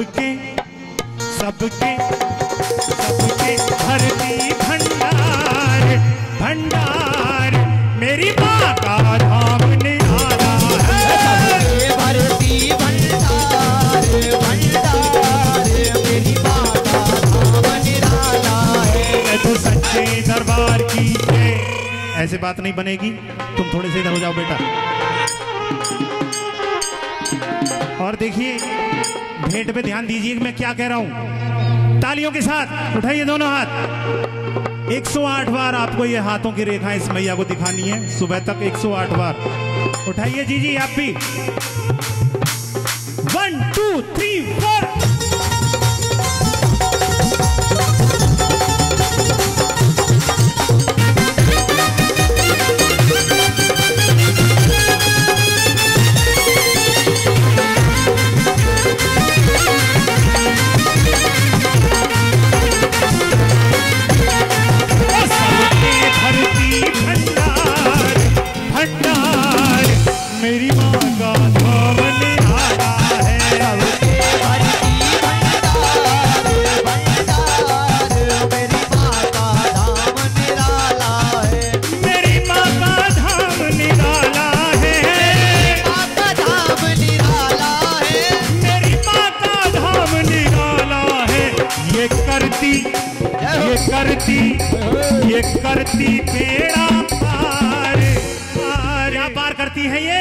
सबके सबके सबके भरती भंडार भंडार। मेरी माँ का धाम भंडार भंडार मेरी माता धाम निराला है तो सच्चे दरबार की ऐसे बात नहीं बनेगी। तुम थोड़े से इधर हो जाओ बेटा। और देखिए भेंट पे ध्यान दीजिए मैं क्या कह रहा हूँ। तालियों के साथ, उठाइए दोनों हाथ। 108 बार आपको ये हाथों की रेखाएँ इस मैया को दिखानी है। सुबह तक 108 बार। उठाइए जी जी आप भी। वन टू थ्री फोर करती है ये।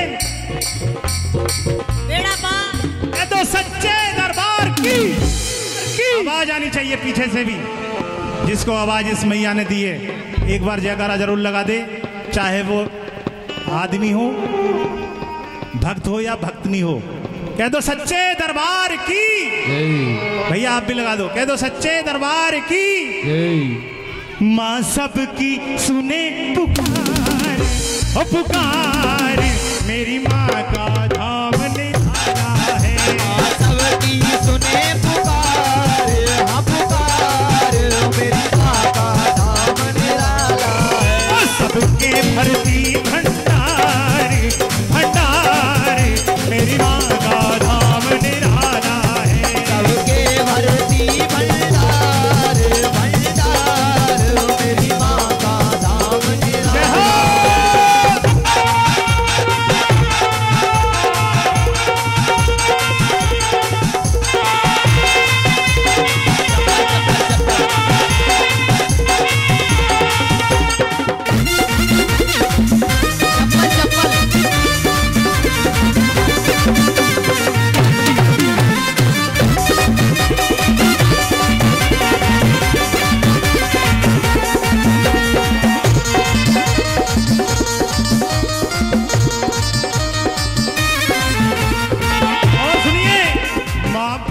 बेड़ा ये तो सच्चे दरबार की की आवाज़ आनी चाहिए पीछे से भी। जिसको आवाज़ इस मैया ने दी है एक बार जयकारा ज़रूर लगा दे चाहे वो आदमी हो भक्त हो या भक्तनी हो। कह दो सच्चे दरबार की। भैया आप भी लगा दो। कह दो सच्चे दरबार की। माँ सबकी सुने पुकार ओ पुकार। मेरी माँ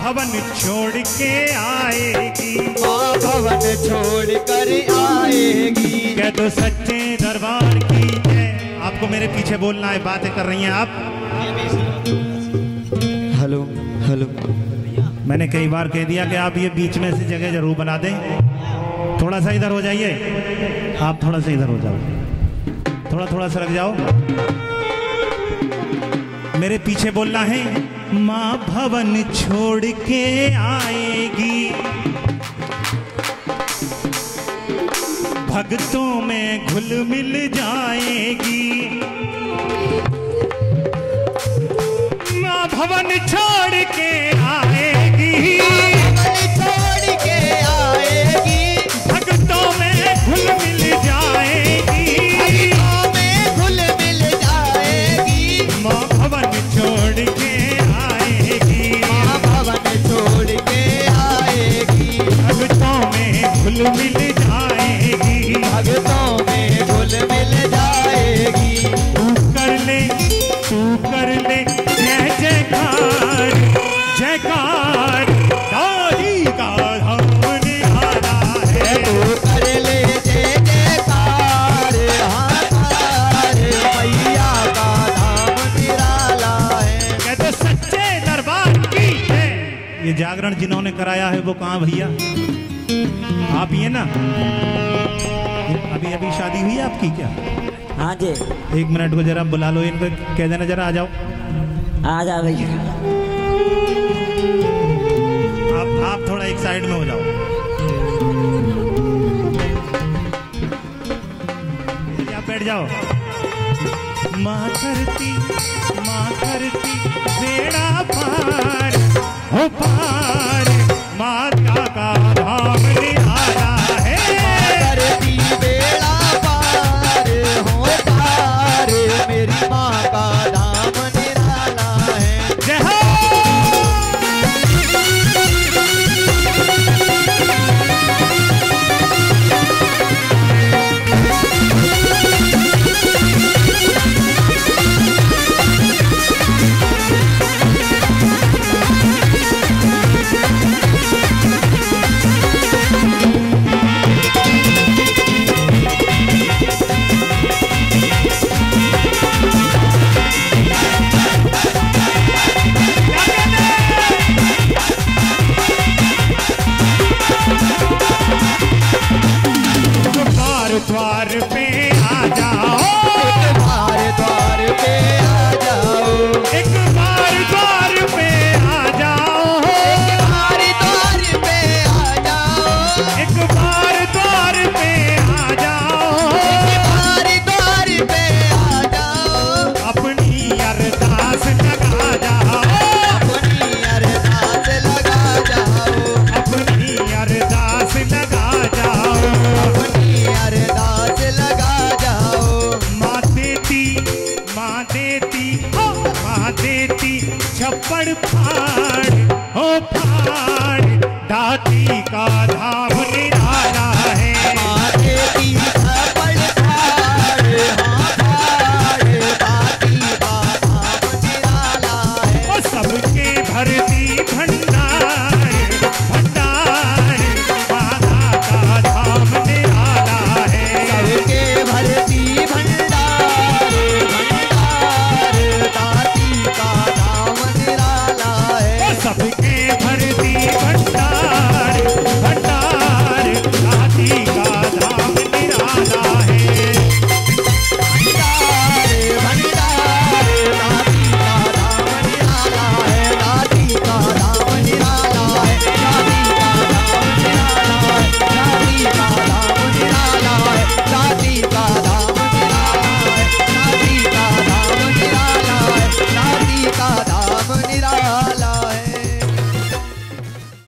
भवन छोड़ के आएगी। माँ भवन छोड़ कर आएगी। कह दो सच्चे दरबार की जय। आपको मेरे पीछे बोलना है बातें कर रही हैं आप। Hello hello. मैंने कई बार कह दिया कि आप ये बीच में से जगह ज़रूर बना दें। थोड़ा सा इधर हो जाइए। आप थोड़ा सा इधर हो जाओ। थोड़ा थोड़ा सा रख जाओ। मेरे पीछे बोलना है, माँ भवन छोड़ के आएगी। भक्तों में घुल मिल जाएगी। माँ भवन छोड़ के ये जागरण जिन्होंने कराया है वो कहाँ भैया? आप ही है ना? अभी अभी शादी हुई है आपकी क्या? हाँ जी। एक मिनट को जरा बुला लो इनको कह देना जरा आ जाओ। आ जा भैया। आप आप थोड़ा एक साइड में हो जाओ। बैठ जाओ। माँ करती माँ करती बेड़ा पार। हो। दाती का धाम निराला।